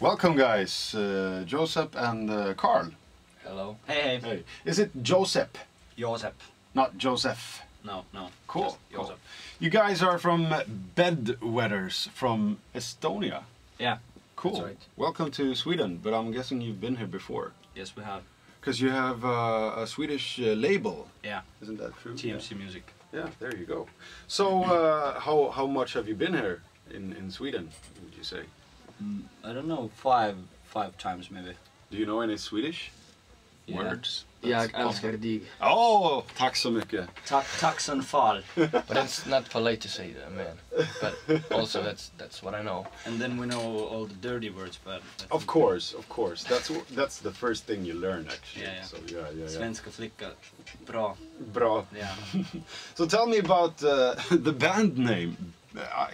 Welcome, guys. Uh, Joseph and uh, Carl. Hello. Hey, hey. Hey, is it Joseph, Joosep. not Joseph? No, no. Cool. Just cool. You guys are from Bedwetters from Estonia. Yeah. Cool. Right. Welcome to Sweden, but I'm guessing you've been here before. Yes, we have. Because you have uh, a Swedish uh, label. Yeah. Isn't that true? TMC Music. Yeah, there you go. So, uh, how, how much have you been here in, in Sweden, would you say? Mm, I don't know, five five times maybe. Do you know any Swedish words? Yeah. words? Jag älskar dig. Oh, tack så mycket. Ta taxen fall. But it's not polite to say that, man. But also that's that's what I know. and then we know all the dirty words, but. Of course, of course. That's that's the first thing you learn actually. Yeah, yeah. So yeah, yeah, yeah. Svenska flicka. Bra. Bra. Yeah. So tell me about uh, the band name.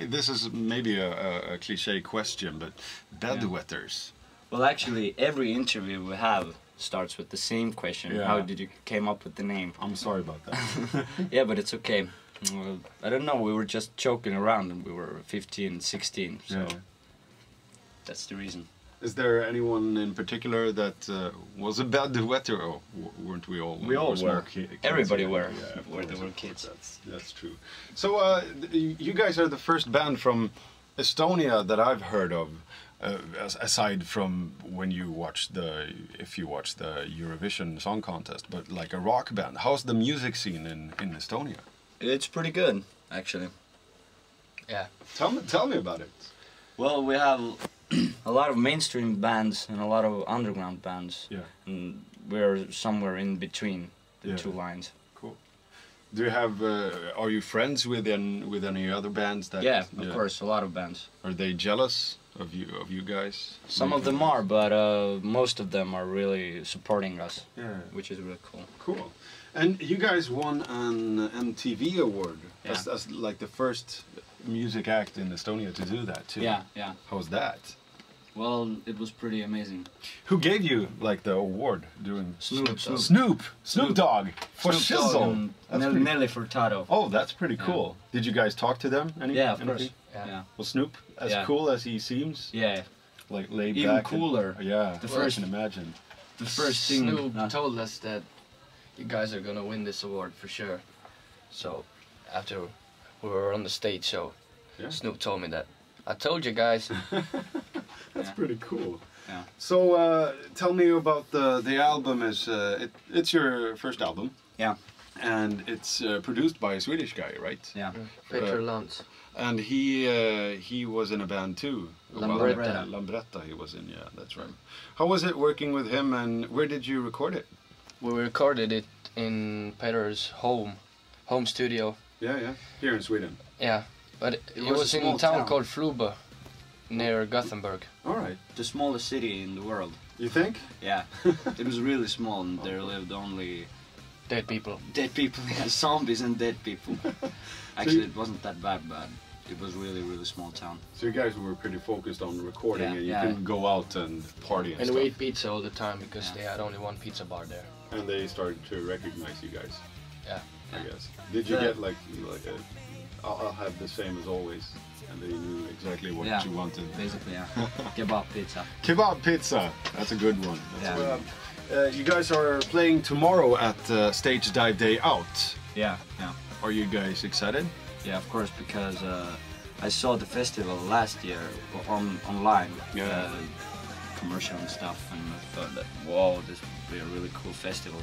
This is maybe a, a, a cliche question, but Bedwetters. Well, actually, every interview we have starts with the same question. Yeah. How did you came up with the name? I'm sorry about that. Yeah, but it's okay. Well, I don't know. We were just joking around, and we were 15, 16. So Yeah. that's the reason. Is there anyone in particular that uh, was a bedwetter? Or w- weren't we all? We all were. ki- kids? Everybody Yeah, were, yeah, of when they course, were kids. That's that's true. So uh, you guys are the first band from Estonia that I've heard of. Uh, aside from when you watch the, if you watch the Eurovision Song Contest, but like a rock band, how's the music scene in, in Estonia? It's pretty good, actually. Yeah. Tell me, tell me about it. Well, we have a lot of mainstream bands and a lot of underground bands, Yeah, and we're somewhere in between the Yeah. two lines. cool. Do you have? Uh, are you friends with an, with any other bands that? yeah, of course, a lot of bands. Are they jealous of you of you guys? Some of them are, but uh, most of them are really supporting us, Yeah. which is really cool. Cool. And you guys won an MTV award as, Yeah. as like the first music act in Estonia to do that too. Yeah, yeah. How's that? Well, it was pretty amazing. Who gave you like the award during Snoop, Snoop. Snoop Snoop, Snoop. Dogg for Snoop Dogg Shizzle. and That's Nell- pretty- Nelly Furtado. Oh, that's pretty Yeah. cool. Did you guys talk to them? Any, Yeah, of anything? course. Yeah. Yeah. Was Snoop as Yeah. cool as he seems? Yeah. Like laid Even back. and- cooler. yeah, The well, first- I can imagine. The first thing. Snoop uh, told us that you guys are gonna win this award for sure. So after we were on the stage show, Yeah. Snoop told me that. I told you guys. That's Yeah. pretty cool. Yeah. So uh, tell me about the the album. Is uh, it, it's your first album? Yeah. And it's uh, produced by a Swedish guy, right? Yeah. Peter Lantz. And he uh, he was in a band too. Lambretta. back. Lambretta. He was in. Yeah, that's right. How was it working with him? And where did you record it? We recorded it in Peter's home, home studio. Yeah, yeah. Here in Sweden. Yeah, but it, It it was a was, in a town, town. called Floda, near Gothenburg. All right. The smallest city in the world. You think? Yeah. it was really small, and there lived only Dead people. dead people. Yeah, zombies and dead people. Actually, it wasn't that bad, but it was really, really small town. So you guys were pretty focused on recording, Yeah, and you yeah. couldn't go out and party and, stuff. And stuff. we ate pizza all the time because Yeah. they had only one pizza bar there. And they started to recognize you guys. Yeah. I guess. Did you The- get like like a, I'll, I'll have the same as always, and they knew exactly what Yeah. you wanted. Basically, yeah. Kebab pizza. Kebab pizza. That's a good one. That's Yeah. a good one. Uh, you guys are playing tomorrow at uh, Stage Dive Day Out. Yeah, yeah. Are you guys excited? Yeah, of course, because uh, I saw the festival last year on online, Yeah. Commercial and stuff, and I thought that wow, this would be a really cool festival,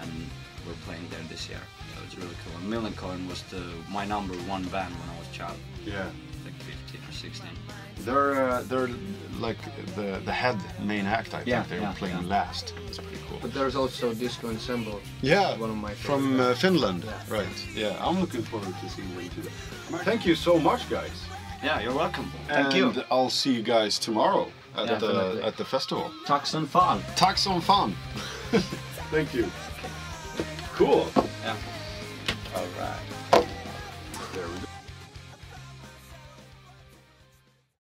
and we're playing there this year, so it's really cool. And Millencolin was the my number one band when I was a child, Yeah. like 15 or 16. They're uh, they're like the the head main act. I think Yeah, they were yeah, playing yeah. last. It's pretty cool. But there's also Disco Ensemble. Yeah, One of my from uh, Finland, Yeah. right? Yeah, I'm looking forward to seeing them too. Thank you so much, guys. Yeah, you're welcome. Thank and you. I'll see you guys tomorrow at the Definitely. at the festival. Tack som fan. Tack som fan. Thank you. Cool. Yeah. All right. There we go.